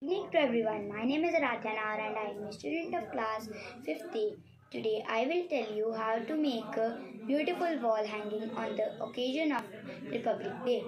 Good evening to everyone. My name is Rajanar and I am a student of class 50. Today I will tell you how to make a beautiful wall hanging on the occasion of Republic Day.